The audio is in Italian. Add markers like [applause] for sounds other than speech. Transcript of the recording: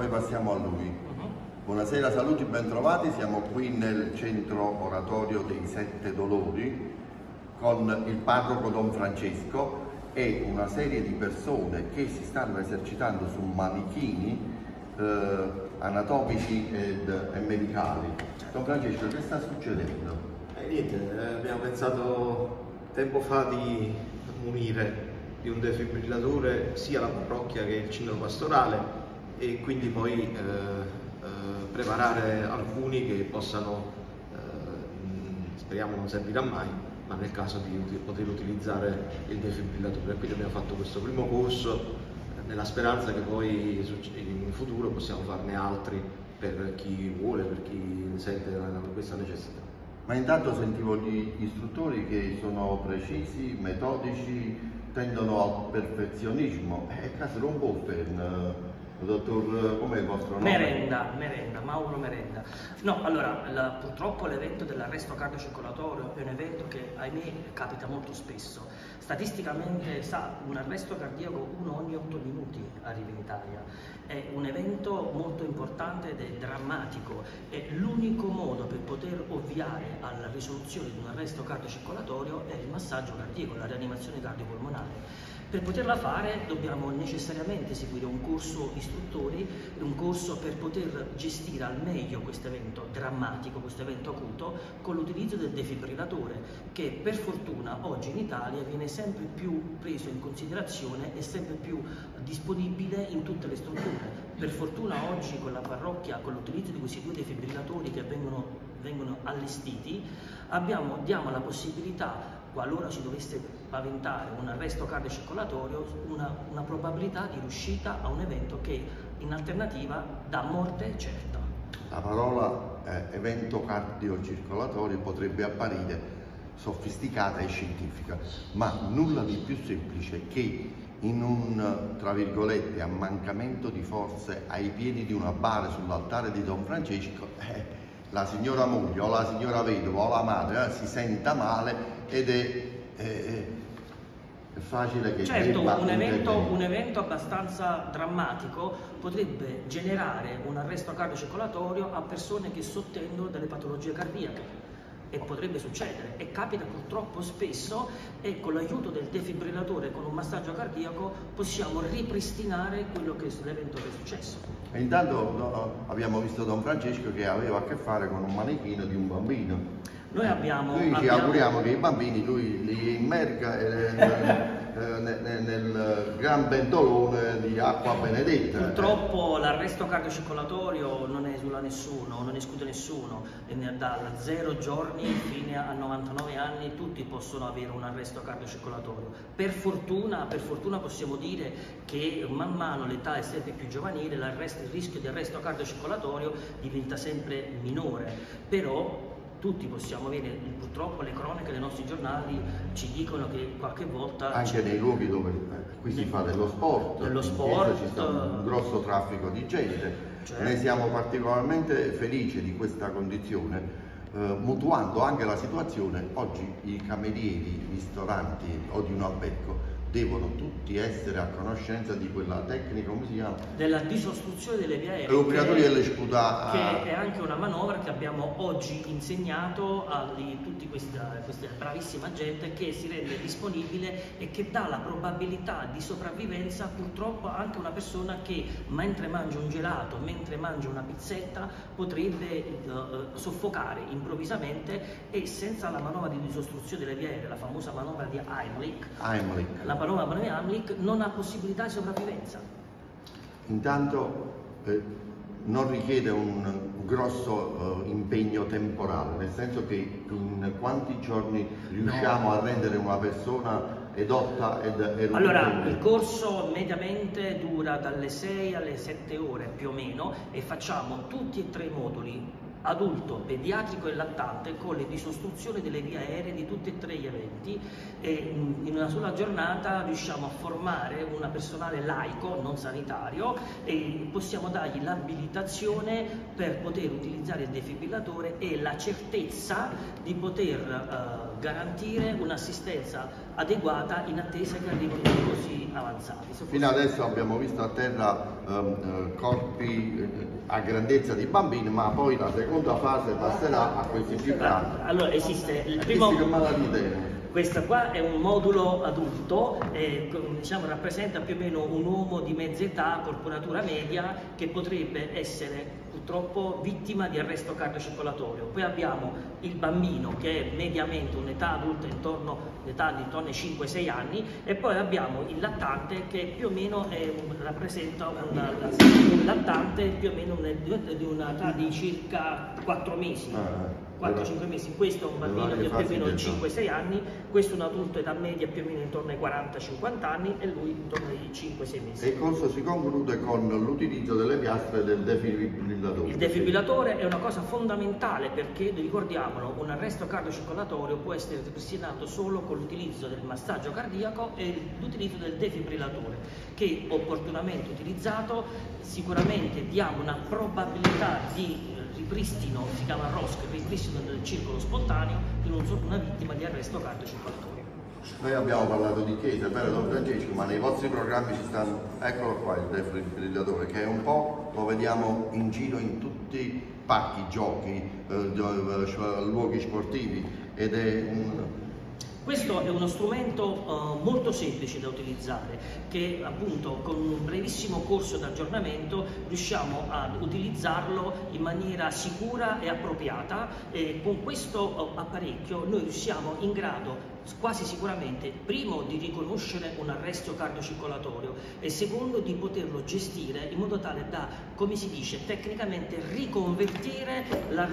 poi passiamo a lui. Buonasera, saluti, bentrovati. Siamo qui nel centro oratorio dei Sette Dolori con il parroco Don Francesco e una serie di persone che si stanno esercitando su manichini eh, anatomici ed, e medicali. Don Francesco, che sta succedendo? Eh, niente, eh, abbiamo pensato tempo fa di munire di un defibrillatore sia la parrocchia che il centro pastorale e quindi poi eh, eh, preparare alcuni che possano, eh, speriamo non servirà mai, ma nel caso di poter utilizzare il defibrillatore. Quindi abbiamo fatto questo primo corso eh, nella speranza che poi in futuro possiamo farne altri per chi vuole, per chi sente questa necessità. Ma intanto sentivo gli istruttori che sono precisi, metodici, tendono al perfezionismo. E caso un po' fermo, dottor, com'è il vostro nome? Merenda, merenda, Mauro Merenda. No, allora, la- purtroppo l'evento dell'arresto cardiocircolatorio è un evento che, ahimè, capita molto spesso. Statisticamente, sa, un arresto cardiaco uno ogni 8 minuti arriva in Italia. È un evento molto importante ed è drammatico. È l'unico modo per poter ovviare alla risoluzione di un arresto cardiocircolatorio è il massaggio cardiaco, la rianimazione cardiopolmonare. Per poterla fare dobbiamo necessariamente seguire un corso istruttori, un corso per poter gestire al meglio questo evento drammatico, questo evento acuto, con l'utilizzo del defibrillatore che per fortuna oggi in Italia viene sempre più preso in considerazione e sempre più disponibile in tutte le strutture. Per fortuna oggi con la parrocchia, con l'utilizzo di questi due defibrillatori che vengono, vengono allestiti, abbiamo, diamo la possibilità qualora ci dovesse paventare un arresto cardiocircolatorio, una, una probabilità di riuscita a un evento che in alternativa dà morte certa. La parola eh, evento cardiocircolatorio potrebbe apparire sofisticata e scientifica, ma nulla di più semplice che in un, tra virgolette, ammancamento di forze ai piedi di una bara sull'altare di Don Francesco, eh, la signora moglie o la signora vedova o la madre eh, si senta male ed è, è- è facile che Certo, un evento, un evento abbastanza drammatico potrebbe generare un arresto cardiocircolatorio a persone che sottendono delle patologie cardiache. E potrebbe succedere. E capita purtroppo spesso e con l'aiuto del defibrillatore con un massaggio cardiaco possiamo ripristinare quello che è l'evento che è successo. E intanto abbiamo visto Don Francesco che aveva a che fare con un manichino di un bambino. Noi abbiamo, Noi ci abbiamo- auguriamo che i bambini lui li immerga eh, [laughs] eh, nel- nel gran pentolone di acqua benedetta. Purtroppo l'arresto cardiocircolatorio non esula nessuno, non esclude nessuno, ne- da 0 giorni fino a 99 anni tutti possono avere un arresto cardiocircolatorio. Per fortuna, per fortuna possiamo dire che man mano l'età è sempre più giovanile, il rischio di arresto cardiocircolatorio diventa sempre minore, però tutti possiamo avere, purtroppo le cronache dei nostri giornali ci dicono che qualche volta... Anche nei luoghi dove eh, qui si fa dello sport, Dello sport, ci sta un grosso traffico di gente. Certo. Noi siamo particolarmente felici di questa condizione, eh, mutuando anche la situazione. Oggi i camerieri, i ristoranti o di un albergo devono tutti essere a conoscenza di quella tecnica, come si chiama? della disostruzione delle vie aeree. È obbligatorio delle sputa- Che è anche una manovra che abbiamo oggi insegnato a tutti questa, questa bravissima gente che si rende disponibile e che dà la probabilità di sopravvivenza purtroppo anche a una persona che mentre mangia un gelato, mentre mangia una pizzetta potrebbe eh, soffocare improvvisamente e senza la manovra di disostruzione delle vie aeree, la famosa manovra di Heimlich, Heimlich. la manovra di Heimlich non ha possibilità di sopravvivenza. Intanto eh, non richiede un grosso eh, impegno temporale, nel senso che in quanti giorni riusciamo a rendere una persona edotta ed erotta? Allora, il corso mediamente dura dalle 6 alle 7 ore più o meno e facciamo tutti e tre i moduli, adulto, pediatrico e lattante, con le disostruzioni delle vie aeree di tutti e tre gli eventi e in una sola giornata riusciamo a formare un personale laico, non sanitario e possiamo dargli l'abilitazione per poter utilizzare il defibrillatore e la certezza di poter... eh, garantire un'assistenza adeguata in attesa che arrivino così avanzati. Fino adesso abbiamo visto a terra ehm, eh, corpi eh, a grandezza di bambini, ma poi la seconda fase passerà a questi più grandi. Allora esiste il primo... Questo qua è un modulo adulto, eh, diciamo, rappresenta più o meno un uomo di mezza età, corporatura media, che potrebbe essere purtroppo vittima di arresto cardiocircolatorio. Poi abbiamo il bambino che è mediamente un'età adulta intorno, di intorno ai 5-6 anni e poi abbiamo il lattante che più o meno un, rappresenta una, un lattante più o meno di un'età di circa 4 mesi. Ah 4-5 mesi, questo è un bambino ha più o meno 5-6 anni, questo è un adulto età media più o meno intorno ai 40-50 anni e lui intorno ai 5-6 mesi. E il corso si conclude con l'utilizzo delle piastre del defibrillatore. Il defibrillatore è una cosa fondamentale perché, ricordiamolo, un arresto cardiocircolatorio può essere ripristinato solo con l'utilizzo del massaggio cardiaco e l'utilizzo del defibrillatore che opportunamente utilizzato sicuramente diamo una probabilità di ripristino, si chiama ROSC, ripristino del circolo spontaneo di una vittima di arresto cardiocircolatorio. Noi abbiamo parlato di chiesa, vero Don Francesco, ma nei vostri programmi ci stanno, eccolo qua il defibrillatore, che è un po', lo vediamo in giro in tutti i parchi, giochi, eh, cioè, luoghi sportivi ed è un, questo è uno strumento uh, molto semplice da utilizzare che appunto con un brevissimo corso d'aggiornamento riusciamo ad utilizzarlo in maniera sicura e appropriata e con questo uh, apparecchio noi riusciamo in grado quasi sicuramente primo di riconoscere un arresto cardiocircolatorio e secondo di poterlo gestire in modo tale da, come si dice, tecnicamente riconvertire l'arresto